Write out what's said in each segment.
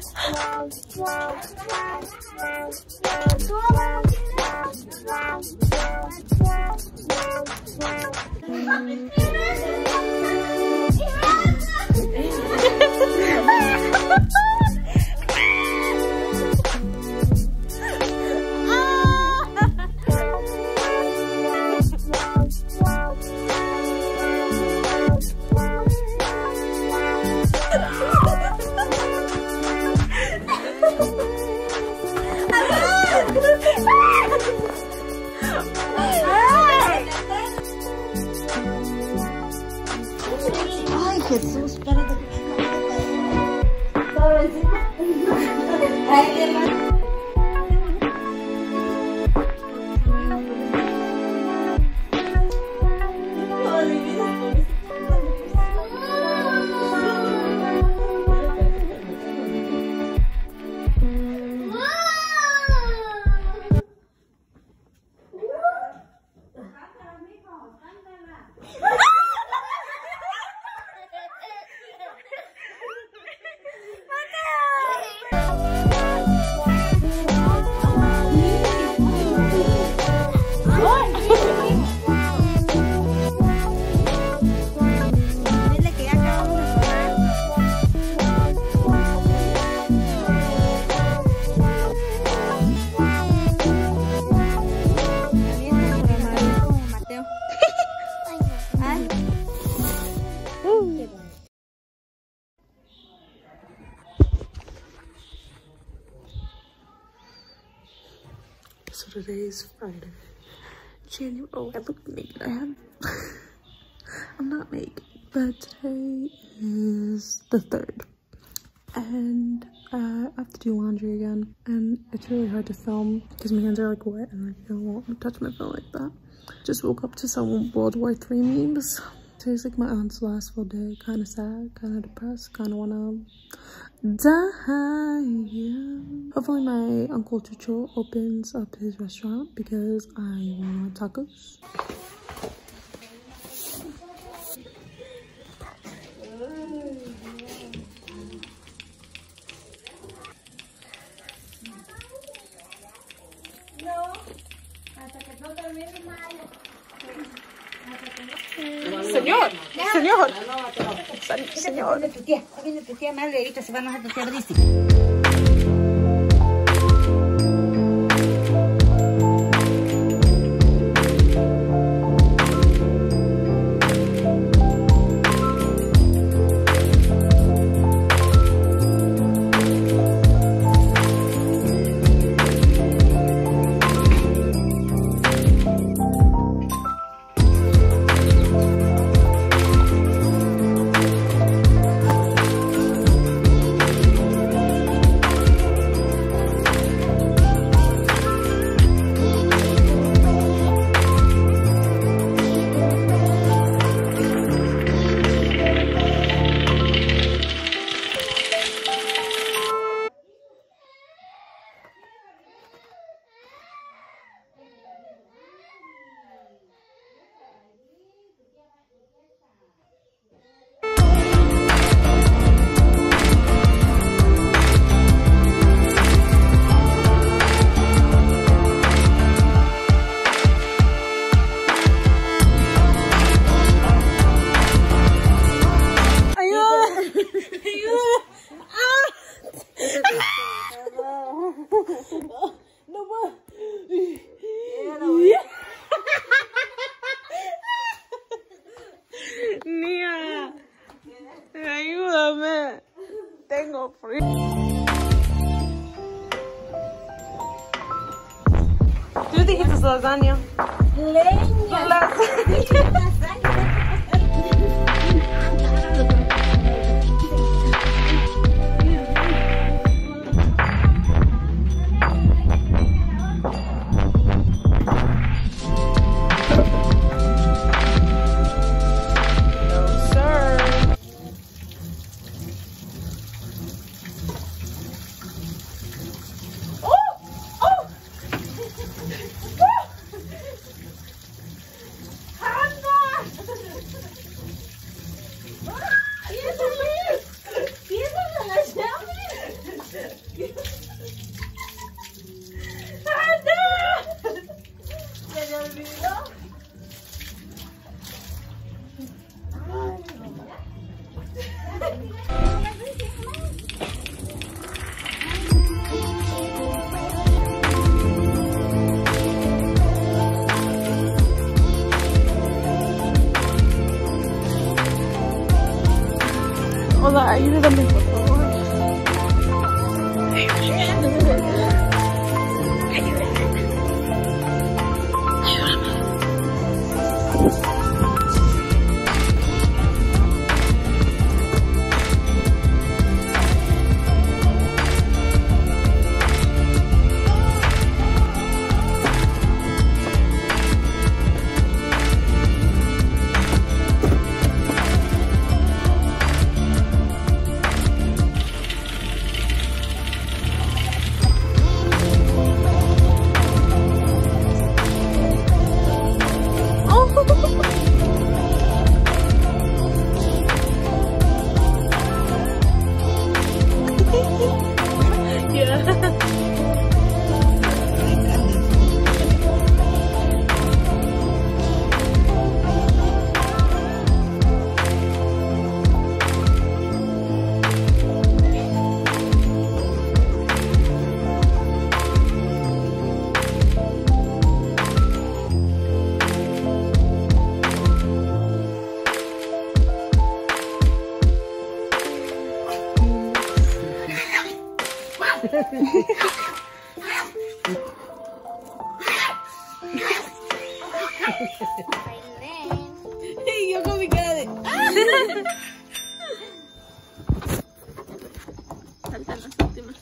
Ha ha ha! Today is Friday. January. Oh, I look naked. I have. I'm not naked, but today is the third, and uh, I have to do laundry again. And it's really hard to film because my hands are like wet, and I don't want to touch my phone like that. Just woke up to some World War Three memes. Today's like my aunt's last full day. Kind of sad, kind of depressed, kind of wanna die. Yeah. Hopefully my uncle Chucho opens up his restaurant because I want tacos. Señor, señor, señor. Viene tu tía, viene tu tía madre, ahorita se van a hacer King of Free. Judy, it's a lasagna. Leña. Lasagna. I need something. Y yo con mi cara de. Faltan las últimas.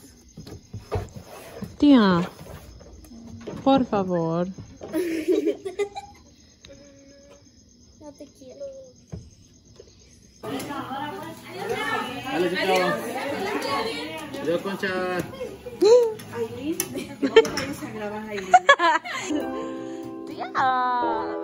Tía, por favor. No te quiero. Dale, chao. Adiós, Concha. Tía. 아...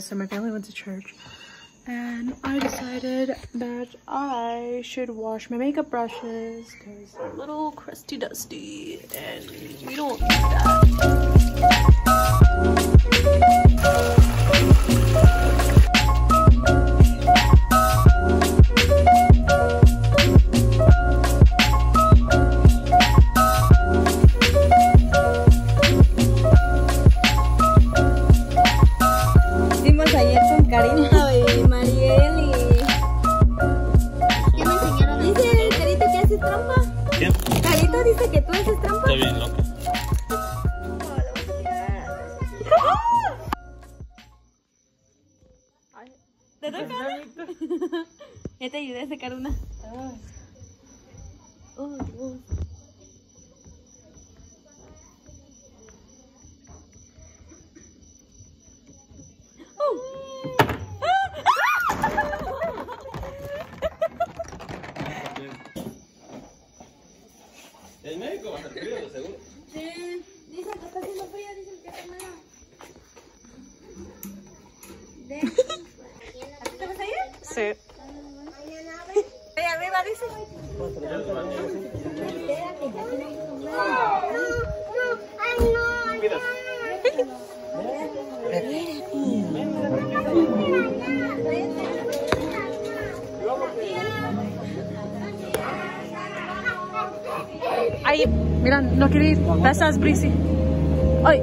So my family went to church and I decided that I should wash my makeup brushes because they're a little crusty dusty and we don't need that. Te ayudé a sacar una. El médico va a estar seguro. Ay, mira, no ir. That's us, Breezy. Ay,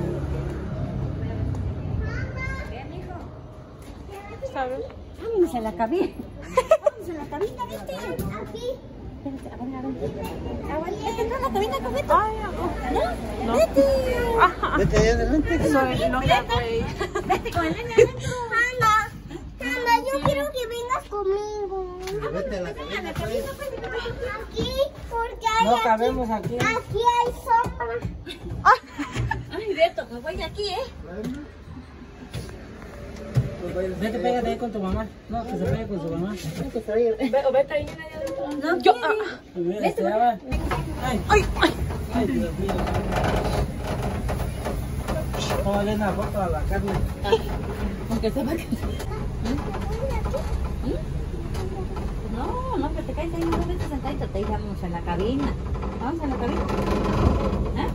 Vámonos a la cabina. Vámonos a la cabina, vete. Aquí. Espérate, a ver, a ver. Abuelita, la cabina. Ay, ¿No? no. Vete. Vete allá adelante. Soy no that way. Vete con el adentro. Ana, Ana, yo quiero que vengas conmigo. Vete a la cabina. Aquí, porque No cabemos aquí. Aquí hay sombra. Ay, Beto, me voy de aquí, ¿eh? Vete, pégate ahí con tu mamá. No, que se pegue con su mamá. Vete ahí, No, yo. ah, se llama. Ay, ay, ay. ay, Dios mío. Tómale una foto a la carne. Aunque sepa que... No, no, que te caes ahí, no vete sentadito, te íbamos a la cabina. Vamos a la cabina. ¿Ah?